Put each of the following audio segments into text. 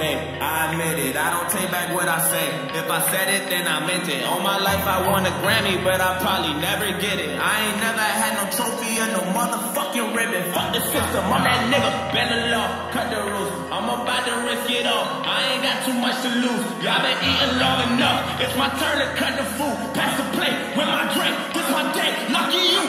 day. I admit it, I don't take back what I say. If I said it, then I meant it. All my life I won a Grammy, but I probably never get it. I ain't never had no trophy or no motherfucking ribbon. Fuck the system, I'm that nigga. Bend the law, cut the rules. I'm about to risk it all. I ain't got too much to lose. Y'all been eating long enough. It's my turn to cut the food. Pass the plate with my drink. This my day. Lucky you,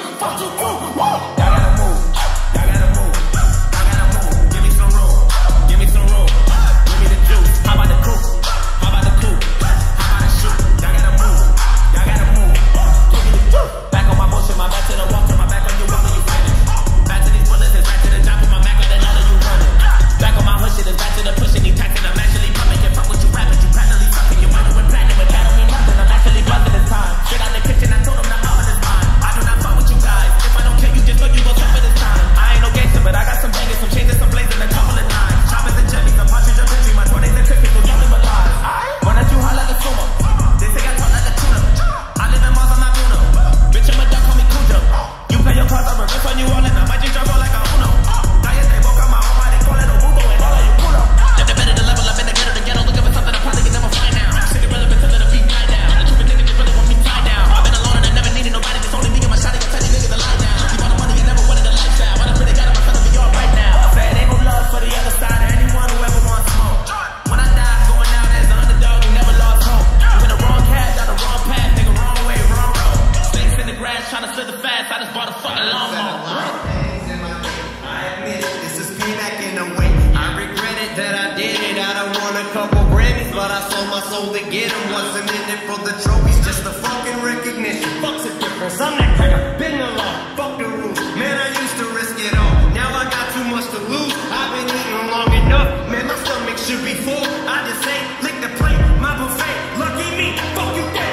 I sold my soul to get them. Wasn't in it for the trophies, just the fucking recognition. Fuck's the difference. I'm that kind of been the law. Fuck the rules. Man, I used to risk it all. Now I got too much to lose. I've been eating long enough. Man, my stomach should be full. I just say, lick the plate, my buffet. Lucky me, fuck you dead.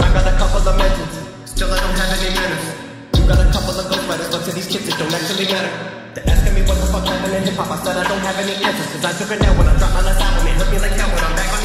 I got a couple of mentions. Still, I don't have any manners. You got a couple of ghostwriters, but to these kids it don't actually matter. They're asking me what the fuck happened in hip hop. I said I don't have any answers, cause I took it down when I dropped my last album. It hurt me like hell when I'm back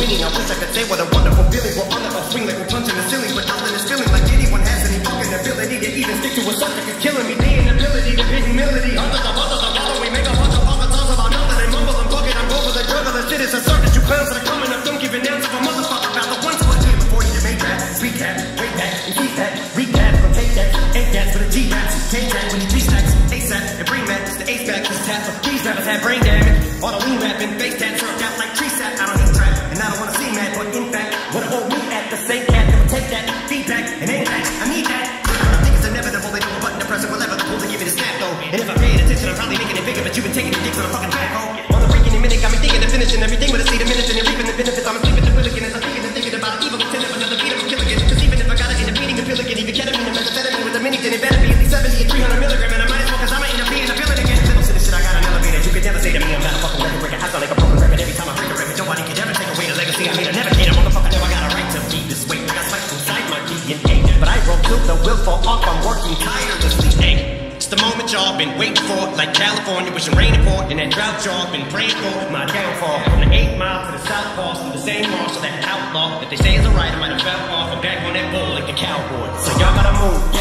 winning. I wish I could say what a wonderful feeling. We're on a swing like we're punching the ceiling, but nothing is feeling like anyone has any fucking ability to even stick to a subject. It's killing me. The inability to hit humility. Under the of the bottle, we make a bunch of fucking songs about nothing. They mumble and bucket. I'm over the of the shit. It's a circus. You clowns that are coming up. Don't give an ounce of motherfucker about the ones who are here before you make that. That, wait that, and keep that. Recap from take that, ain't that for the G raps. Take that when you G stacks, ASAP, and bring that. It's the ace back, this tap. These rappers have brain damage. All the lean rapping, face tat, turned out like tree sap. I don't need trap, been taking the dicks on a fucking backhoe. On the freaking minute, got me thinking of finishing everything with a seed of minutes, and you're reaping the benefits. I'm sleeping the willigan as I'm thinking and thinking about evil of another beat of a killigan. Cause even if I got it in a beating, a pilligan, even ketamine and methamphetamine with a mini, then it better be at least 70 and 300 milligram, and I might as well, cause I might end up being a villain again. Little to the shit, I got an elevator. You could never say to me, I'm not a fucking record breaker. I sound like a broken record every time I break a record. Nobody could ever take away the legacy I made. I never can. I'm motherfucker, now I got a right to be this way. I got spikes inside my. But I till the will fall off. I'm working tirelessly. Hey. The moment y'all been waiting for, like California wishing rain pour, and that drought y'all been praying for. My downfall from the eight mile to the south cross to the same marsh to that outlaw that they say is a right. I might have fell off. I'm back on that bull like a cowboy. So y'all gotta move,